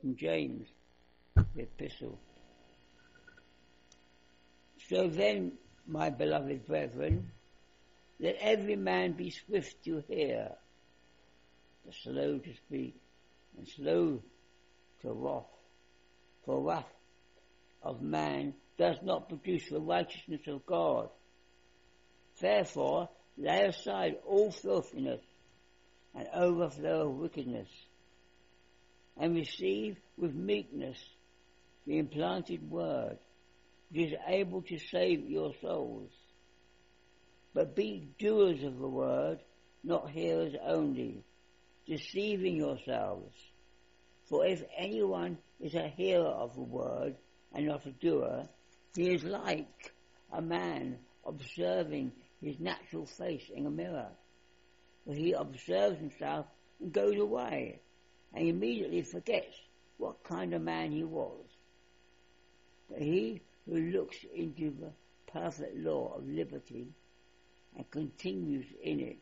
from James, the epistle. So then, my beloved brethren, let every man be swift to hear, slow to speak, and slow to wrath. For wrath of man does not produce the righteousness of God. Therefore, lay aside all filthiness and overflow of wickedness, and receive with meekness the implanted word, which is able to save your souls. But be doers of the word, not hearers only, deceiving yourselves. For if anyone is a hearer of the word and not a doer, he is like a man observing his natural face in a mirror. For he observes himself and goes away and immediately forgets what kind of man he was. But he who looks into the perfect law of liberty and continues in it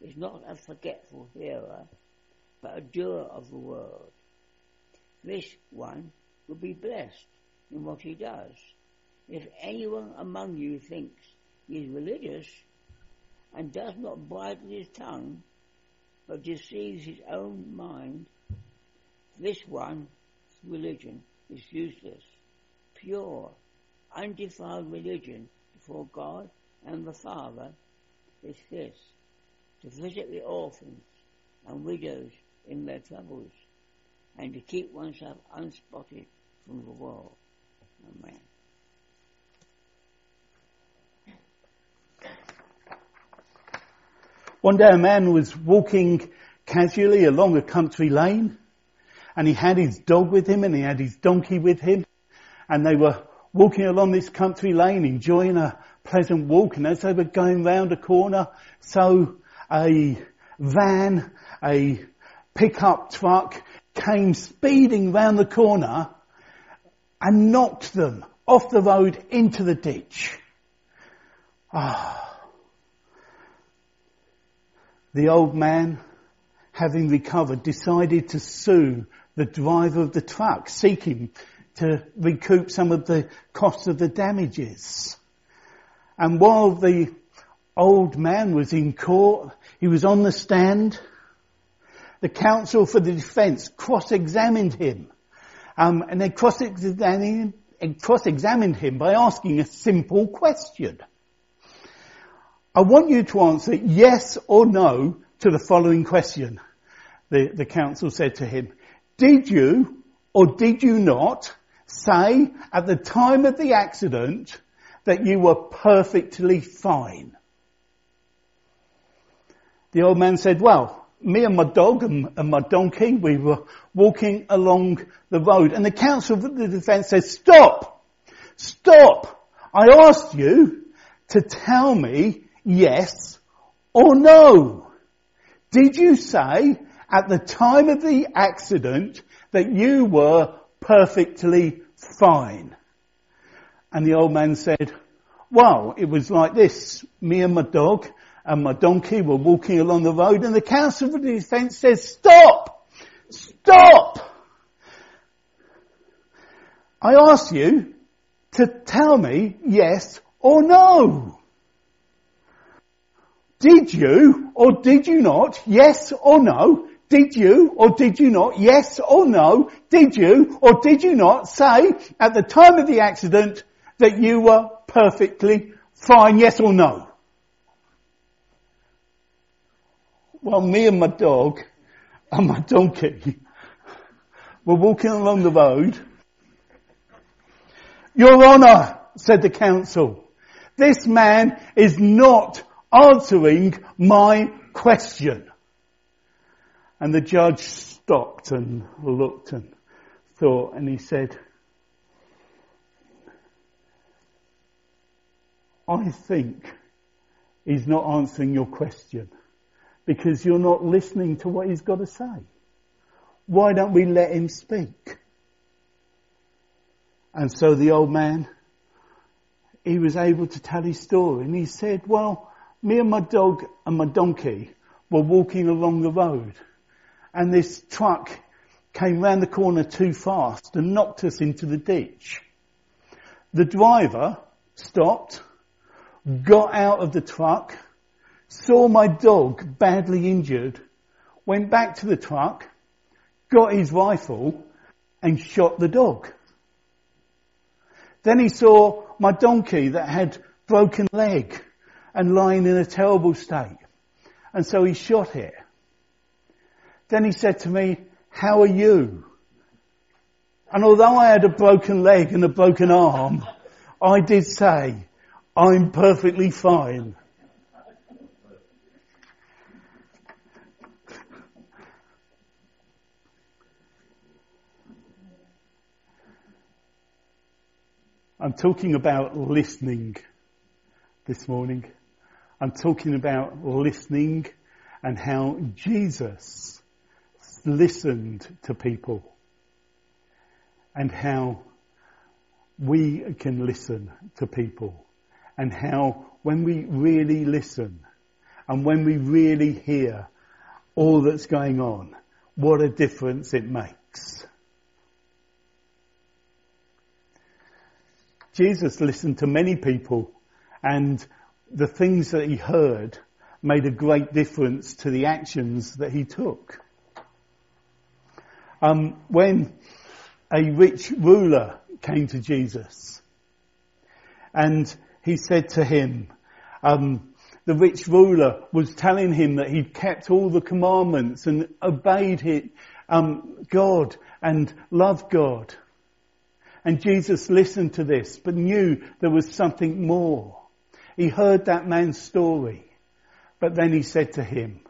is not a forgetful hearer, but a doer of the word. This one will be blessed in what he does. If anyone among you thinks he is religious and does not bridle his tongue, but deceives his own mind, this one, religion is useless. Pure, undefiled religion before God and the Father is this, to visit the orphans and widows in their troubles, and to keep oneself unspotted from the world. Amen. One day a man was walking casually along a country lane and he had his dog with him and he had his donkey with him and they were walking along this country lane enjoying a pleasant walk and as they were going round a corner so a van, a pickup truck came speeding round the corner and knocked them off the road into the ditch. Ah. The old man, having recovered, decided to sue the driver of the truck, seeking to recoup some of the cost of the damages. And while the old man was in court, he was on the stand, the counsel for the defense cross-examined him. Um, and they cross-examined, cross-examined him by asking a simple question. I want you to answer yes or no to the following question. The, the counsel said to him, did you or did you not say at the time of the accident that you were perfectly fine? The old man said, well, me and my dog and, and, my donkey, we were walking along the road and the counsel for the defense said, stop! Stop! I asked you to tell me yes or no? Did you say at the time of the accident that you were perfectly fine? And the old man said, well, it was like this. Me and my dog and my donkey were walking along the road and the counsel for the defense says, stop! Stop! I ask you to tell me yes or no. Did you or did you not? Yes or no? Did you or did you not? Yes or no? Did you or did you not say at the time of the accident that you were perfectly fine? Yes or no? Well, me and my dog and my donkey were walking along the road. Your Honour, said the counsel, this man is not answering my question. And the judge stopped and looked and thought and he said, I think he's not answering your question because you're not listening to what he's got to say. Why don't we let him speak? And so the old man, he was able to tell his story and he said, well, me and my dog and my donkey were walking along the road and this truck came round the corner too fast and knocked us into the ditch. The driver stopped, got out of the truck, saw my dog badly injured, went back to the truck, got his rifle and shot the dog. Then he saw my donkey that had broken leg and lying in a terrible state. And so he shot it. Then he said to me, how are you? And although I had a broken leg and a broken arm, I did say, I'm perfectly fine. I'm talking about listening this morning. I'm talking about listening and how Jesus listened to people and how we can listen to people and how when we really listen and when we really hear all that's going on, what a difference it makes. Jesus listened to many people and the things that he heard made a great difference to the actions that he took. Um, when a rich ruler came to Jesus and he said to him, um, the rich ruler was telling him that he'd kept all the commandments and obeyed it, um, God and loved God. And Jesus listened to this, but knew there was something more. He heard that man's story, but then he said to him,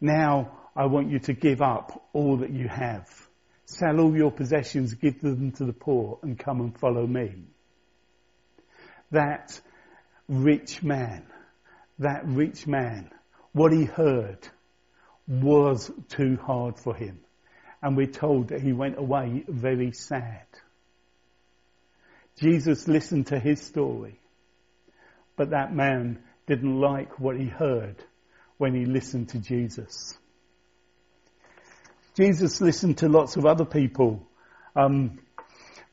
now I want you to give up all that you have. Sell all your possessions, give them to the poor and come and follow me. That rich man, that rich man, what he heard was too hard for him. And we're told that he went away very sad. Jesus listened to his story, but that man didn't like what he heard when he listened to Jesus. Jesus listened to lots of other people. Um,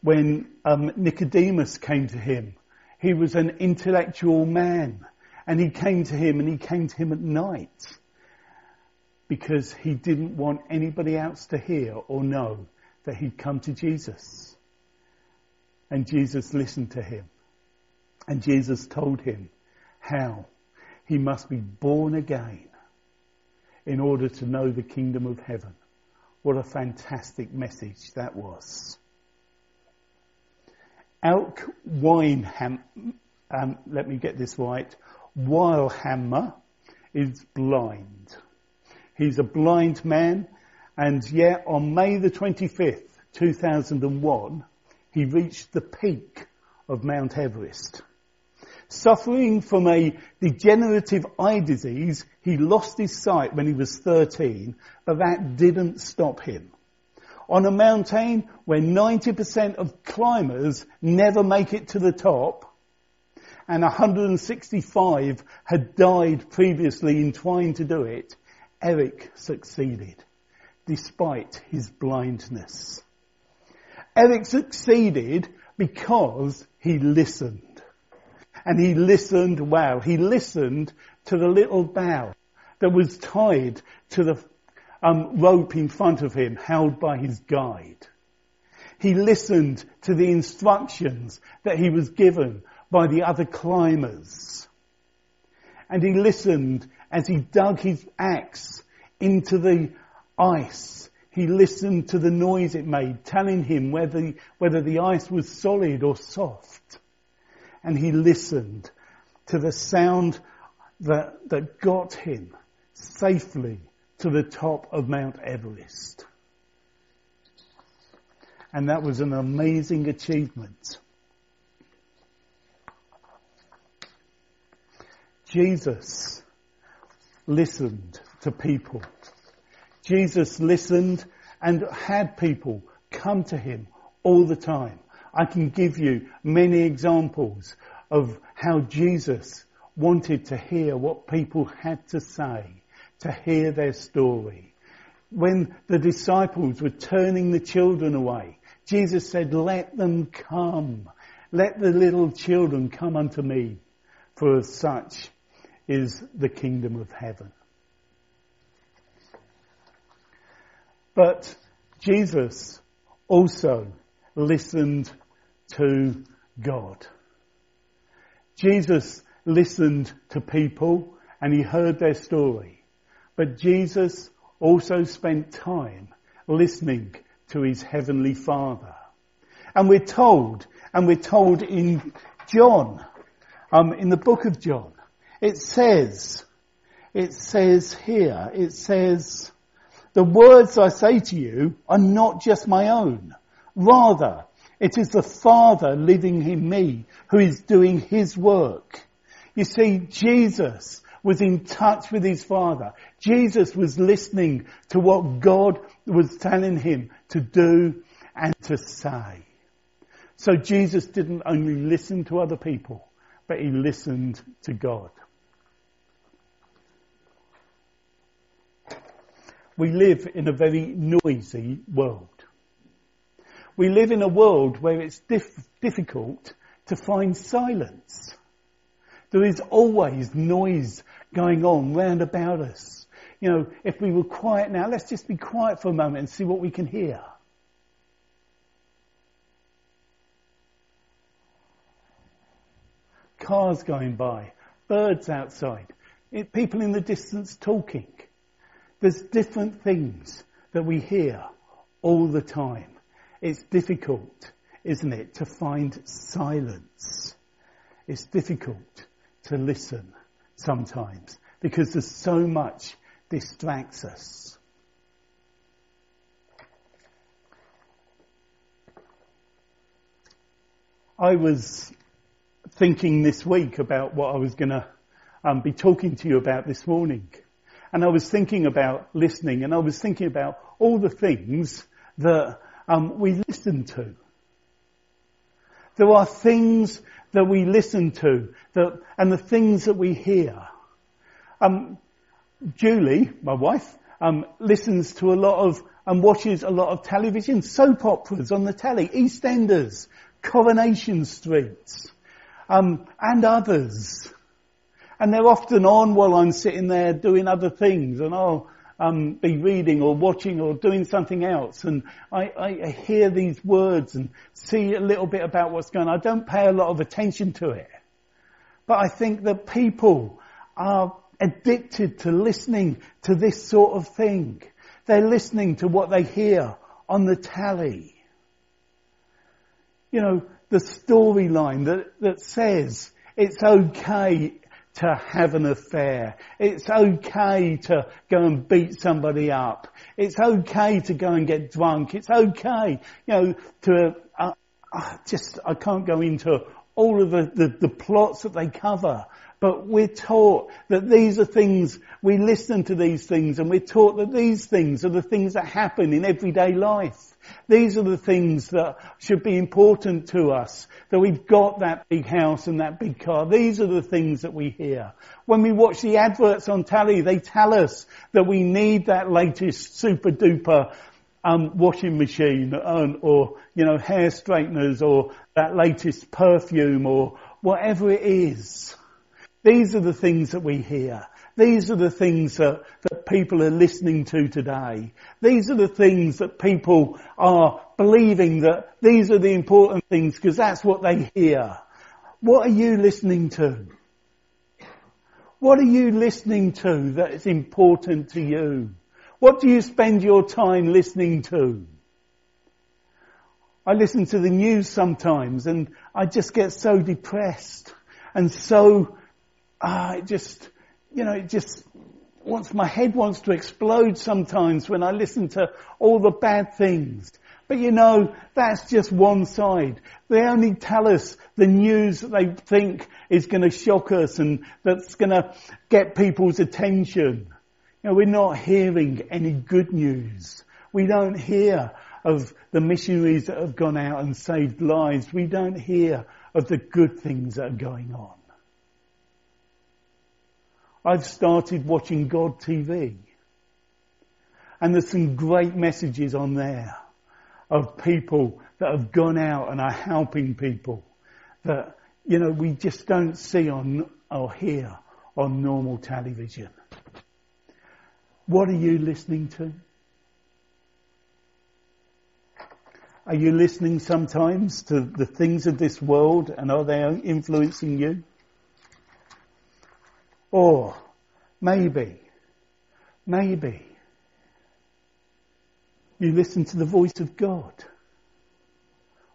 when um, Nicodemus came to him, he was an intellectual man, and he came to him, and he came to him at night because he didn't want anybody else to hear or know that he'd come to Jesus. And Jesus listened to him. And Jesus told him how he must be born again in order to know the kingdom of heaven. What a fantastic message that was. Elk Wineham, um, let me get this right, Weihenmayer is blind. He's a blind man and yet on May the 25th, 2001, he reached the peak of Mount Everest. Suffering from a degenerative eye disease, he lost his sight when he was 13, but that didn't stop him. On a mountain where 90% of climbers never make it to the top, and 165 had died previously in trying to do it, Eric succeeded, despite his blindness. Eric succeeded because he listened. And he listened well. He listened to the little bell that was tied to the um, rope in front of him, held by his guide. He listened to the instructions that he was given by the other climbers. And he listened as he dug his axe into the ice he listened to the noise it made, telling him whether, whether the ice was solid or soft. And he listened to the sound that, that got him safely to the top of Mount Everest. And that was an amazing achievement. Jesus listened to people Jesus listened and had people come to him all the time. I can give you many examples of how Jesus wanted to hear what people had to say, to hear their story. when the disciples were turning the children away, Jesus said, let them come. Let the little children come unto me, for such is the kingdom of heaven. But Jesus also listened to God. Jesus listened to people and he heard their story. But Jesus also spent time listening to his heavenly father. And we're told, and we're told in John, um, in the book of John, it says, it says here, it says, the words I say to you are not just my own. Rather, it is the Father living in me who is doing His work. You see, Jesus was in touch with His Father. Jesus was listening to what God was telling Him to do and to say. So Jesus didn't only listen to other people, but He listened to God. We live in a very noisy world. We live in a world where it's dif- difficult to find silence. There is always noise going on round about us. You know, if we were quiet now, let's just be quiet for a moment and see what we can hear. Cars going by, birds outside, eh, people in the distance talking. There's different things that we hear all the time. It's difficult, isn't it, to find silence. It's difficult to listen sometimes because there's so much distracts us. I was thinking this week about what I was going to um, be talking to you about this morning. And I was thinking about listening and I was thinking about all the things that um, we listen to. There are things that we listen to that, and the things that we hear. Um, Julie, my wife, um, listens to a lot of and watches a lot of television soap operas on the telly, EastEnders, Coronation Street, um, and others. And they're often on while I'm sitting there doing other things and I'll um, be reading or watching or doing something else and I, I hear these words and see a little bit about what's going on. I don't pay a lot of attention to it. But I think that people are addicted to listening to this sort of thing. They're listening to what they hear on the tally. You know, the storyline that, that says it's okay to have an affair. It's okay to go and beat somebody up. It's okay to go and get drunk. It's okay, you know, to, uh, just, I can't go into all of the, the, the plots that they cover. But we're taught that these are things, we listen to these things and we're taught that these things are the things that happen in everyday life. These are the things that should be important to us. That we've got that big house and that big car. These are the things that we hear. When we watch the adverts on telly, they tell us that we need that latest super duper um, washing machine um, or, you know, hair straighteners or that latest perfume or whatever it is. These are the things that we hear. These are the things that, that people are listening to today. These are the things that people are believing that these are the important things because that's what they hear. What are you listening to? What are you listening to that is important to you? What do you spend your time listening to? I listen to the news sometimes and I just get so depressed and so, ah, it just, you know, it just wants, my head wants to explode sometimes when I listen to all the bad things. But you know, that's just one side. They only tell us the news that they think is going to shock us and that's going to get people's attention. You know, we're not hearing any good news. We don't hear of the missionaries that have gone out and saved lives. We don't hear of the good things that are going on. I've started watching God TV. And there's some great messages on there of people that have gone out and are helping people that, you know, we just don't see on or hear on normal television. What are you listening to? Are you listening sometimes to the things of this world and are they influencing you? Or maybe, maybe you listen to the voice of God.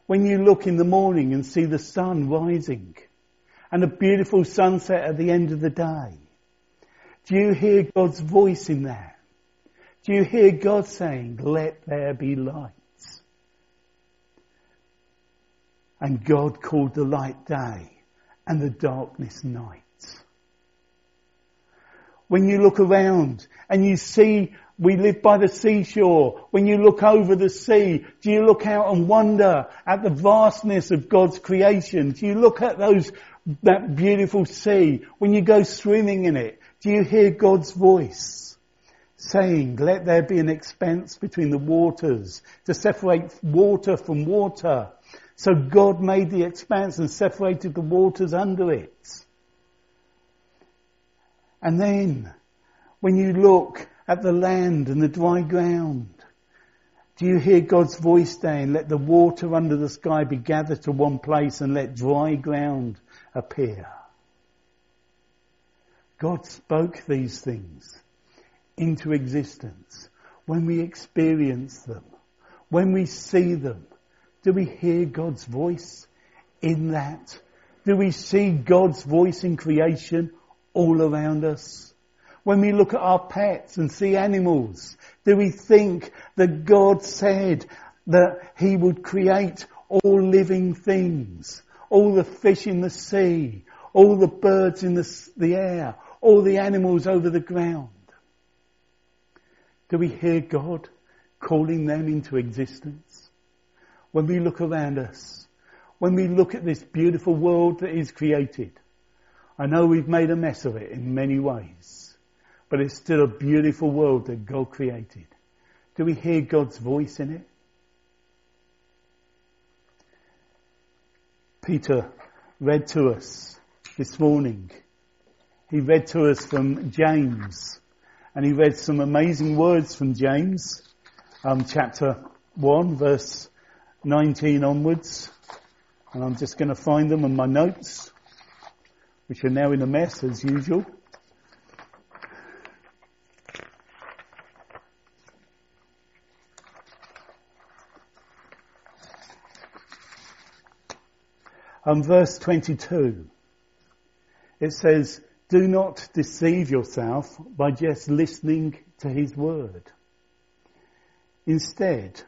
When you look in the morning and see the sun rising and a beautiful sunset at the end of the day, do you hear God's voice in that? Do you hear God saying, let there be lights? And God called the light day and the darkness night. When you look around and you see we live by the seashore. When you look over the sea, do you look out and wonder at the vastness of God's creation? Do you look at those, that beautiful sea? When you go swimming in it, do you hear God's voice saying, let there be an expanse between the waters to separate water from water? So God made the expanse and separated the waters under it. And then, when you look at the land and the dry ground? Do you hear God's voice saying, let the water under the sky be gathered to one place and let dry ground appear? God spoke these things into existence. When we experience them, when we see them, do we hear God's voice in that? Do we see God's voice in creation all around us? When we look at our pets and see animals, do we think that God said that He would create all living things, all the fish in the sea, all the birds in the, the air, all the animals over the ground? Do we hear God calling them into existence? When we look around us, when we look at this beautiful world that is created, I know we've made a mess of it in many ways. But it's still a beautiful world that God created. Do we hear God's voice in it? Peter read to us this morning. He read to us from James and he read some amazing words from James, um, chapter 1 verse 19 onwards. And I'm just going to find them in my notes, which are now in a mess as usual. And verse 22, it says, do not deceive yourself by just listening to his word. Instead,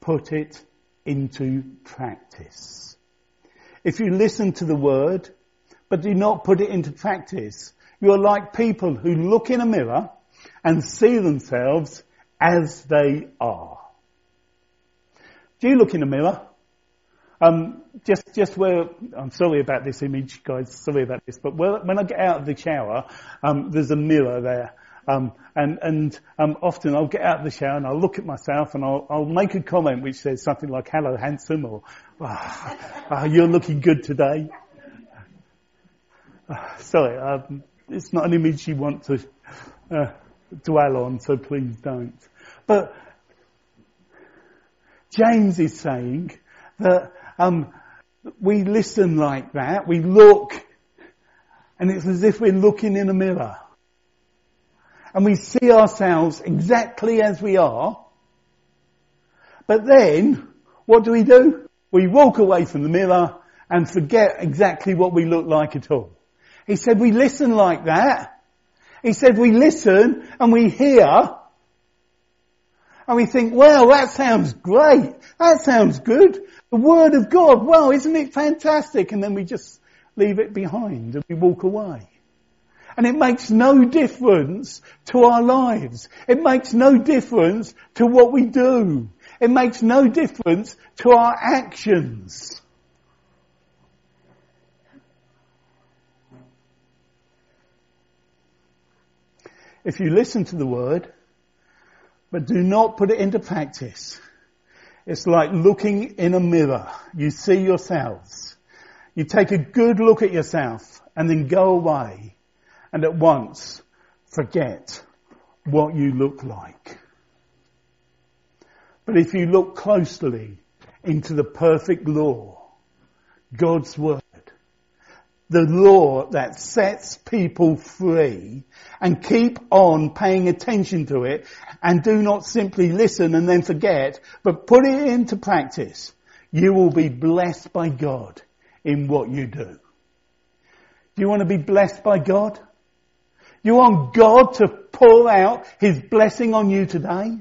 put it into practice. If you listen to the word, but do not put it into practice, you are like people who look in a mirror and see themselves as they are. Do you look in a mirror? Um, just, just where, I'm sorry about this image, guys, sorry about this, but where, when I get out of the shower, um, there's a mirror there. Um, and, and, um, often I'll get out of the shower and I'll look at myself and I'll, I'll make a comment which says something like, hello, handsome, or, oh, you're looking good today. Sorry, um, it's not an image you want to, uh, dwell on, so please don't. But, James is saying that um, we listen like that, we look, and it's as if we're looking in a mirror. And we see ourselves exactly as we are, but then, what do we do? We walk away from the mirror and forget exactly what we look like at all. He said we listen like that. He said we listen and we hear and we think, well, that sounds great. That sounds good. The Word of God, well, isn't it fantastic? And then we just leave it behind and we walk away. And it makes no difference to our lives. It makes no difference to what we do. It makes no difference to our actions. If you listen to the word, but do not put it into practice. It's like looking in a mirror. You see yourselves. You take a good look at yourself and then go away and at once forget what you look like. But if you look closely into the perfect law, God's word, the law that sets people free and keep on paying attention to it and do not simply listen and then forget, but put it into practice, you will be blessed by God in what you do. Do you want to be blessed by God? You want God to pour out His blessing on you today?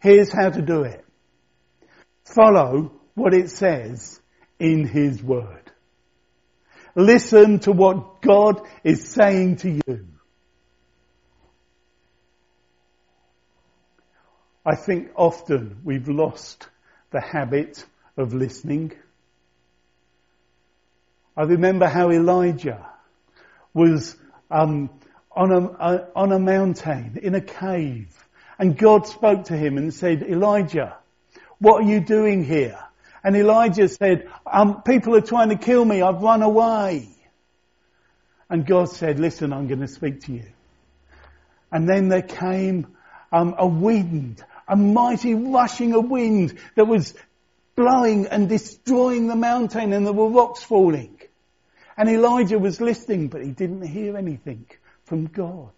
Here's how to do it. Follow what it says in His Word. Listen to what God is saying to you. I think often we've lost the habit of listening. I remember how Elijah was um, on, a, on a mountain in a cave and God spoke to him and said, Elijah, what are you doing here? And Elijah said, um, people are trying to kill me. I've run away. And God said, listen, I'm going to speak to you. And then there came um, a wind a mighty rushing of wind that was blowing and destroying the mountain and there were rocks falling. And Elijah was listening, but he didn't hear anything from God.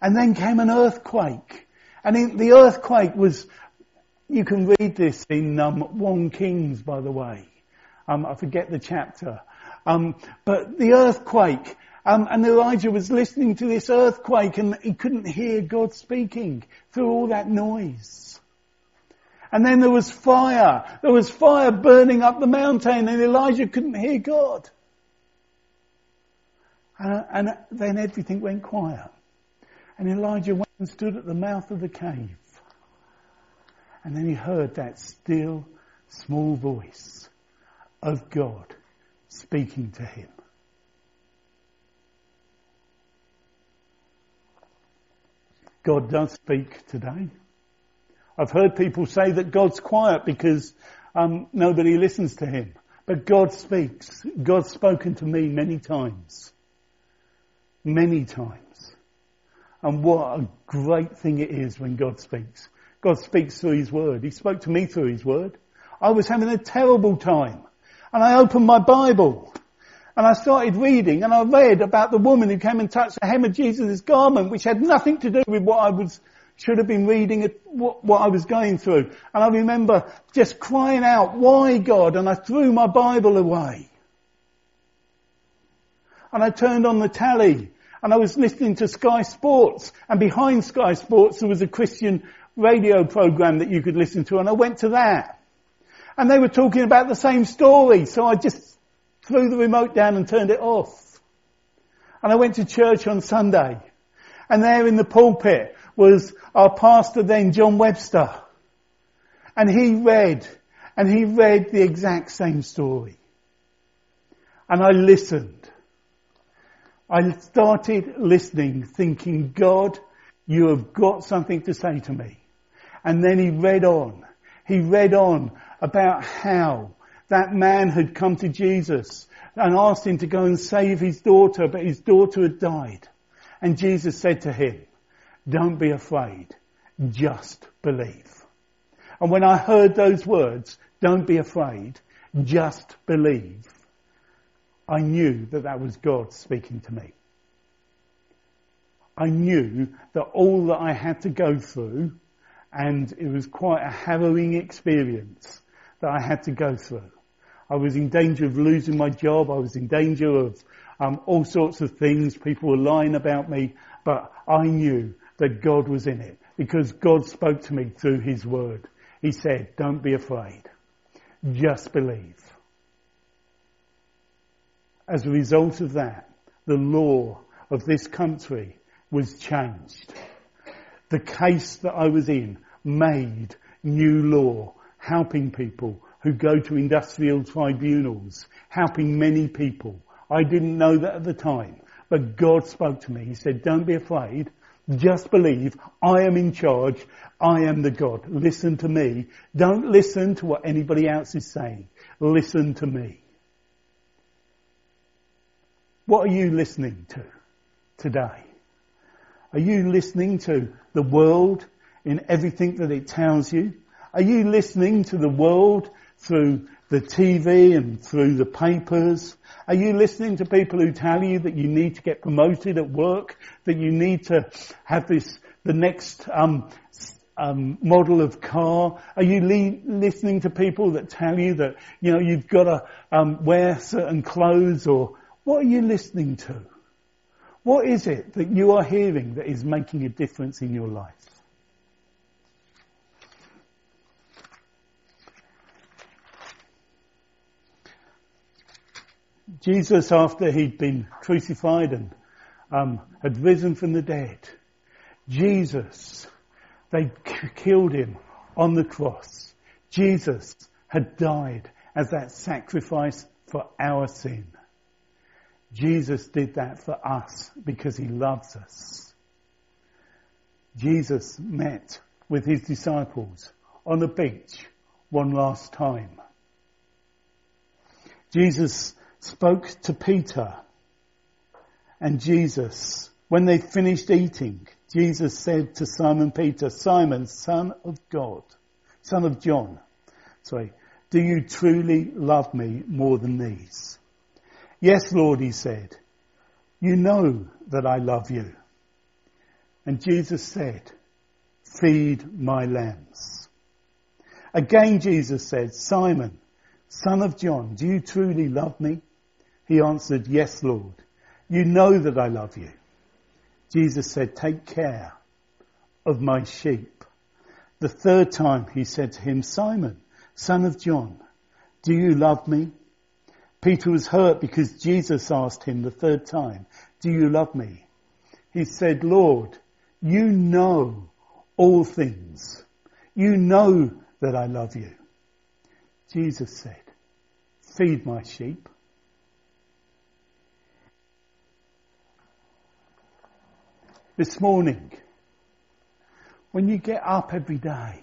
And then came an earthquake. And the earthquake was, you can read this in um, 1 Kings, by the way. Um, I forget the chapter. Um, but the earthquake um, and Elijah was listening to this earthquake and he couldn't hear God speaking through all that noise. And then there was fire. There was fire burning up the mountain and Elijah couldn't hear God. And, and then everything went quiet. And Elijah went and stood at the mouth of the cave. And then he heard that still, small voice of God speaking to him. God does speak today. I've heard people say that God's quiet because um, nobody listens to him. But God speaks. God's spoken to me many times. Many times. And what a great thing it is when God speaks. God speaks through His Word. He spoke to me through His Word. I was having a terrible time. And I opened my Bible. And I started reading and I read about the woman who came and touched the hem of Jesus' garment, which had nothing to do with what I was, should have been reading, what, what I was going through. And I remember just crying out, why God? And I threw my Bible away. And I turned on the tally and I was listening to Sky Sports and behind Sky Sports there was a Christian radio program that you could listen to and I went to that. And they were talking about the same story, so I just threw the remote down and turned it off. And I went to church on Sunday. And there in the pulpit was our pastor then, John Webster. And he read, and he read the exact same story. And I listened. I started listening, thinking, God, you have got something to say to me. And then he read on. He read on about how that man had come to Jesus and asked him to go and save his daughter, but his daughter had died. And Jesus said to him, don't be afraid, just believe. And when I heard those words, don't be afraid, just believe, I knew that that was God speaking to me. I knew that all that I had to go through, and it was quite a harrowing experience that I had to go through. I was in danger of losing my job. I was in danger of um, all sorts of things. People were lying about me, but I knew that God was in it because God spoke to me through His Word. He said, "Don't be afraid, just believe." As a result of that, the law of this country was changed. The case that I was in made new law, helping people who go to industrial tribunals, helping many people. I didn't know that at the time, but God spoke to me. He said, don't be afraid. Just believe I am in charge. I am the God. Listen to me. Don't listen to what anybody else is saying. Listen to me. What are you listening to today? Are you listening to the world in everything that it tells you? Are you listening to the world through the TV and through the papers? Are you listening to people who tell you that you need to get promoted at work, that you need to have this, the next um, um, model of car? Are you le- listening to people that tell you that you know you've got to um, wear certain clothes, or what are you listening to? What is it that you are hearing that is making a difference in your life? Jesus, after he'd been crucified and um, had risen from the dead, Jesus, they killed him on the cross. Jesus had died as that sacrifice for our sin. Jesus did that for us because he loves us. Jesus met with his disciples on the beach one last time. Jesus spoke to Peter and Jesus, when they finished eating, Jesus said to Simon Peter, Simon, son of God, son of John, sorry, do you truly love me more than these? Yes, Lord, he said, you know that I love you. And Jesus said, feed my lambs. Again, Jesus said, Simon, son of John, do you truly love me? He answered, Yes, Lord. You know that I love you. Jesus said, Take care of my sheep. The third time he said to him, Simon, son of John, do you love me? Peter was hurt because Jesus asked him the third time, Do you love me? He said, Lord, you know all things. You know that I love you. Jesus said, Feed my sheep. This morning, when you get up every day,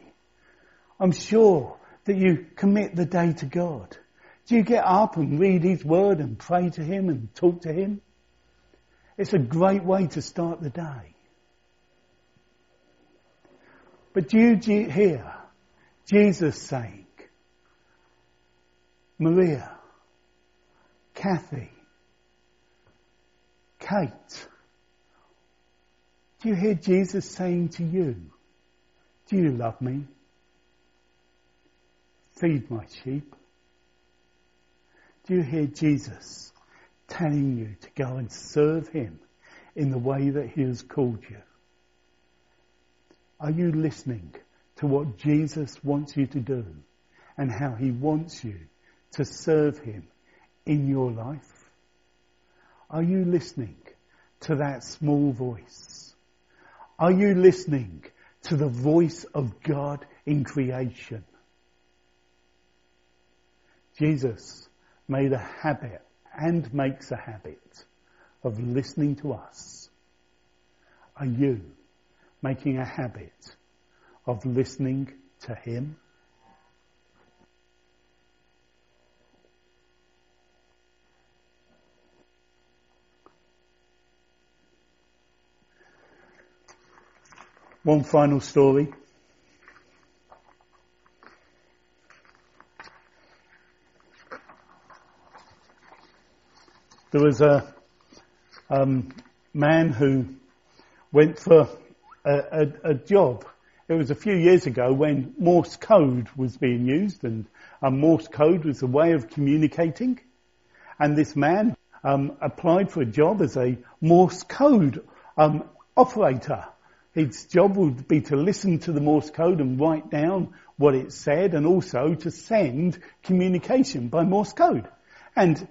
I'm sure that you commit the day to God. Do you get up and read His Word and pray to Him and talk to Him? It's a great way to start the day. But do you hear Jesus saying, Maria, Kathy, Kate, do you hear Jesus saying to you, do you love me? Feed my sheep. Do you hear Jesus telling you to go and serve him in the way that he has called you? Are you listening to what Jesus wants you to do and how he wants you to serve him in your life? Are you listening to that small voice? Are you listening to the voice of God in creation? Jesus made a habit and makes a habit of listening to us. Are you making a habit of listening to Him? One final story. There was a um, man who went for a, a, a, job. It was a few years ago when Morse code was being used, and um, Morse code was a way of communicating. And this man um, applied for a job as a Morse code um, operator. His job would be to listen to the Morse code and write down what it said and also to send communication by Morse code. And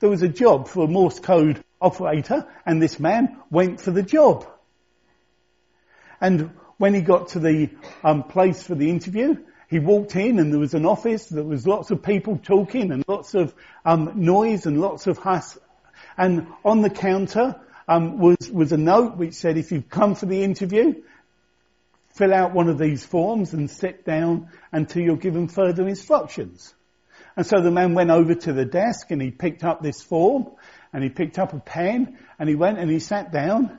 there was a job for a Morse code operator and this man went for the job. And when he got to the um, place for the interview, he walked in and there was an office, there was lots of people talking and lots of um, noise and lots of huss. And on the counter, um, was, was a note which said if you've come for the interview, fill out one of these forms and sit down until you're given further instructions. And so the man went over to the desk and he picked up this form and he picked up a pen and he went and he sat down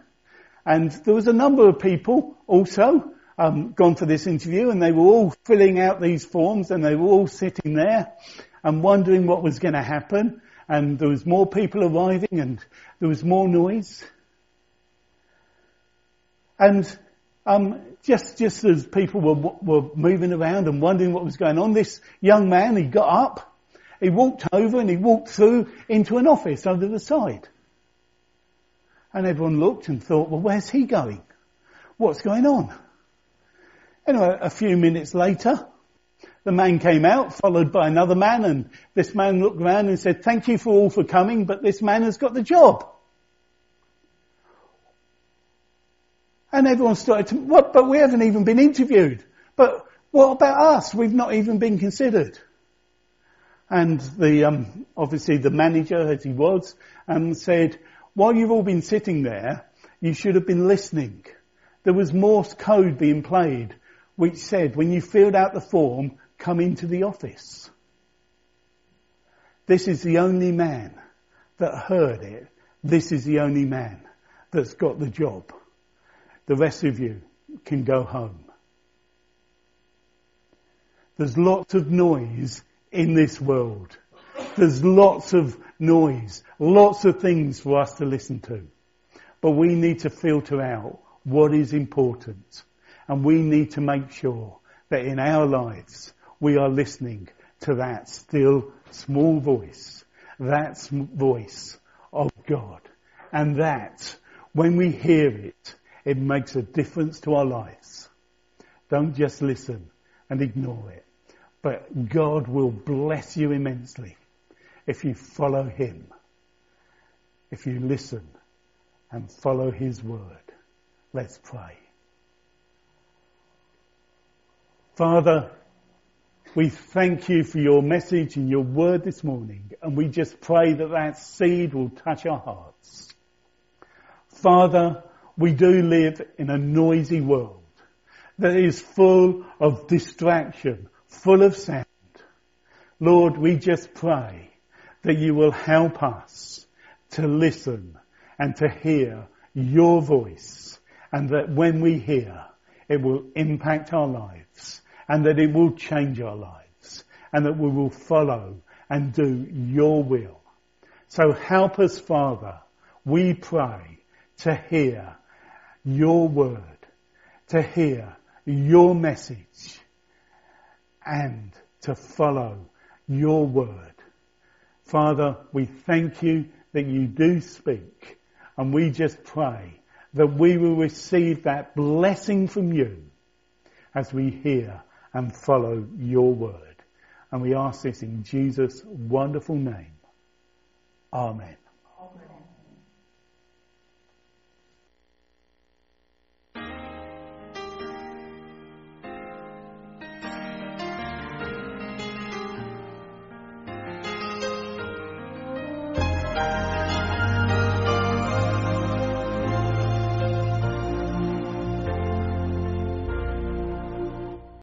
and there was a number of people also um, gone for this interview and they were all filling out these forms and they were all sitting there and wondering what was going to happen and there was more people arriving and there was more noise. And um, just just as people were were moving around and wondering what was going on, this young man he got up, he walked over and he walked through into an office over the side. And everyone looked and thought, well, where's he going? What's going on? Anyway, a few minutes later, the man came out, followed by another man, and this man looked around and said, thank you for all for coming, but this man has got the job. And everyone started to, what, but we haven't even been interviewed. But what about us? We've not even been considered. And the, um, obviously the manager, as he was, um, said, while you've all been sitting there, you should have been listening. There was Morse code being played, which said, when you filled out the form, come into the office. This is the only man that heard it. This is the only man that's got the job. The rest of you can go home. There's lots of noise in this world. There's lots of noise, lots of things for us to listen to. But we need to filter out what is important. And we need to make sure that in our lives we are listening to that still small voice, that voice of God. And that, when we hear it, it makes a difference to our lives. Don't just listen and ignore it. But God will bless you immensely if you follow Him. If you listen and follow His word. Let's pray. Father, we thank you for your message and your word this morning, and we just pray that that seed will touch our hearts. Father, we do live in a noisy world that is full of distraction, full of sound. Lord, we just pray that you will help us to listen and to hear your voice, and that when we hear, it will impact our lives and that it will change our lives and that we will follow and do your will. So help us, Father, we pray to hear your word, to hear your message and to follow your word. Father, we thank you that you do speak and we just pray that we will receive that blessing from you as we hear and follow your word. And we ask this in Jesus' wonderful name. Amen.